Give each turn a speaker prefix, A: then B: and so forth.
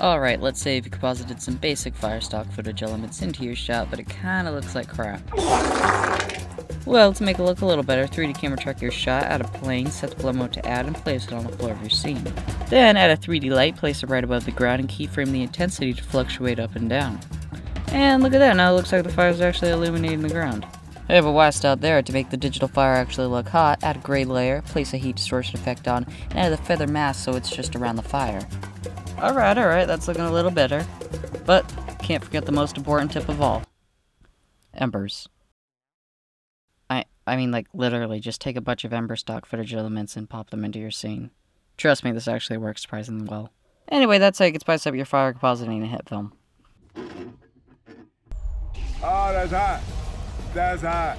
A: Alright, let's say you've composited some basic Firestock footage elements into your shot, but it kinda looks like crap. Well, to make it look a little better, 3D camera track your shot, add a plane, set the blur mode to add, and place it on the floor of your scene. Then add a 3D light, place it right above the ground, and keyframe the intensity to fluctuate up and down. And look at that, now it looks like the fire is actually illuminating the ground. I have a whilst out there to make the digital fire actually look hot, add a gray layer, place a heat distortion effect on, and add a feather mask so it's just around the fire. Alright, alright, that's looking a little better. But, can't forget the most important tip of all. Embers. I, I mean, like, literally, just take a bunch of ember stock footage elements and pop them into your scene. Trust me, this actually works surprisingly well. Anyway, that's how you can spice up your fire compositing in a Hitfilm.
B: Oh, that's hot. That's hot.